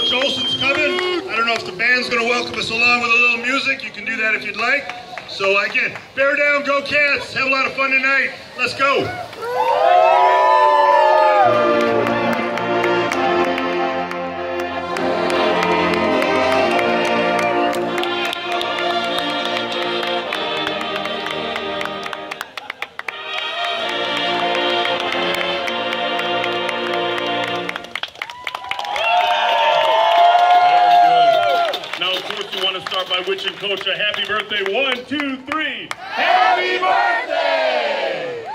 Coach Olson's coming. I don't know if the band's going to welcome us along with a little music. You can do that if you'd like. So again, bear down, go Cats. Have a lot of fun tonight. Let's go. By wishing Coach a happy birthday. One, two, three. Happy birthday!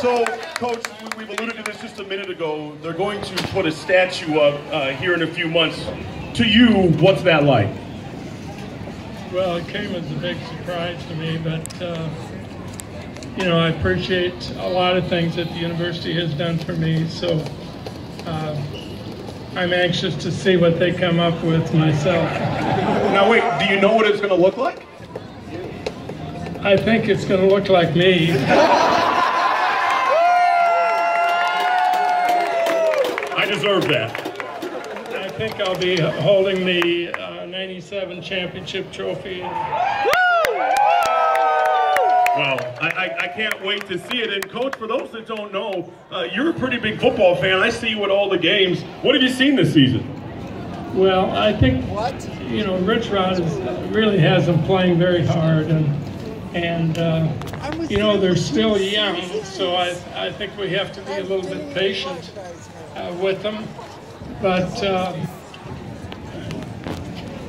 So, Coach, we- we've alluded to this just a minute ago. They're going to put a statue up uh, here in a few months. To you, what's that like? Well, it came as a big surprise to me, but, uh, you know, I appreciate a lot of things that the university has done for me, so uh, I'm anxious to see what they come up with myself. Now, wait, do you know what it's going to look like? I think it's going to look like me. I deserve that. I think I'll be holding the uh, 97 championship trophy. Well, I, I, I can't wait to see it. And, Coach, for those that don't know, uh, you're a pretty big football fan. I see you at all the games. What have you seen this season? Well, I think you know Rich Rod is, really has them playing very hard, and and uh, you know they're still young, so I I think we have to be a little bit patient uh, with them. But uh,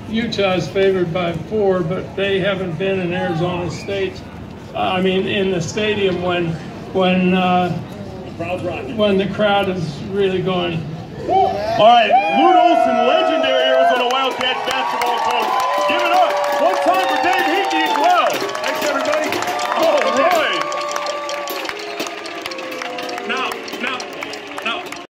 Utah is favored by four, but they haven't been in Arizona State. Uh, I mean, in the stadium when when uh, when the crowd is really going. All right, Lute Olson, legend.